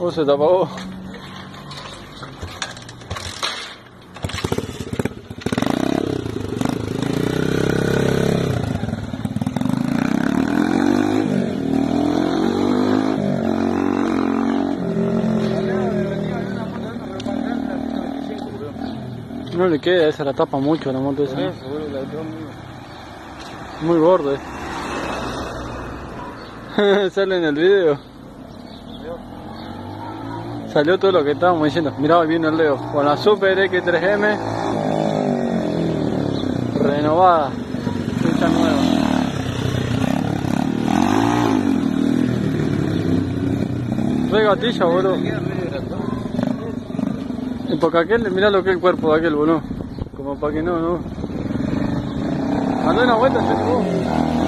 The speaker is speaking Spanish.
Oh, se te apagó. No le queda, esa la tapa mucho la moto esa. Muy borde. Sale en el video. Salió todo lo que estábamos diciendo. Mirá, ahí viene el Leo. Con la Super X3M. Renovada. Fecha nueva. Re gatilla, boludo. Y porque aquel, mirá lo que es el cuerpo de aquel, boludo. Como para que no, no. Mandó una vuelta, se